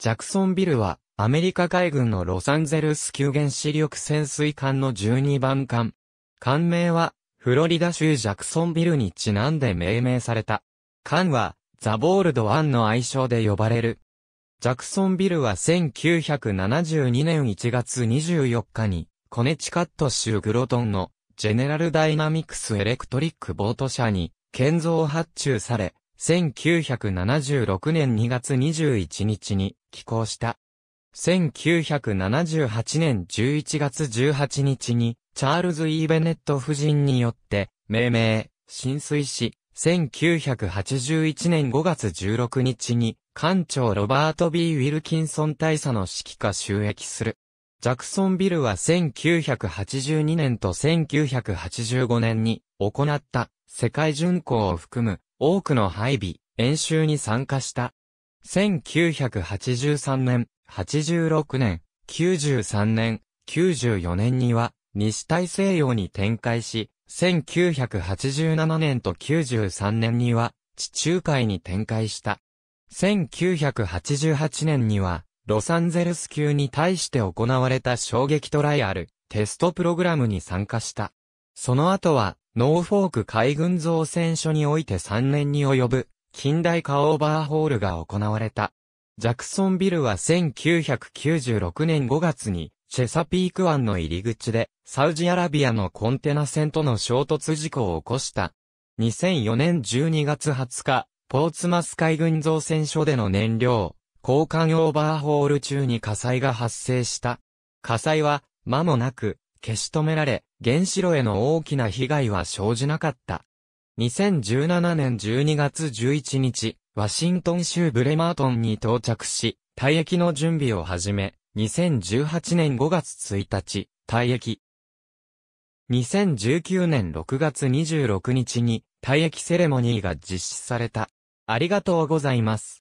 ジャクソンビルは、アメリカ海軍のロサンゼルス級原子力潜水艦の12番艦。艦名は、フロリダ州ジャクソンビルにちなんで命名された。艦は、ザボールド1の愛称で呼ばれる。ジャクソンビルは1972年1月24日に、コネチカット州グロトンのジェネラルダイナミクスエレクトリックボート社に建造発注され、1976年2月21日に寄港した。1978年11月18日に、チャールズ・イー・ベネット夫人によって、命名、浸水し、1981年5月16日に、艦長ロバート・ B・ ウィルキンソン大佐の指揮下収益する。ジャクソンビルは1982年と1985年に行った世界巡航を含む多くの配備、演習に参加した。1983年、86年、93年、94年には西大西洋に展開し、1987年と93年には地中海に展開した。1988年にはロサンゼルス級に対して行われた衝撃トライアル、テストプログラムに参加した。その後は、ノーフォーク海軍造船所において3年に及ぶ近代化オーバーホールが行われた。ジャクソンビルは1996年5月にチェサピーク湾の入り口でサウジアラビアのコンテナ船との衝突事故を起こした。2004年12月20日、ポーツマス海軍造船所での燃料、交換オーバーホール中に火災が発生した。火災は間もなく消し止められ、原子炉への大きな被害は生じなかった。2017年12月11日、ワシントン州ブレマートンに到着し、退役の準備を始め、2018年5月1日、退役。2019年6月26日に、退役セレモニーが実施された。ありがとうございます。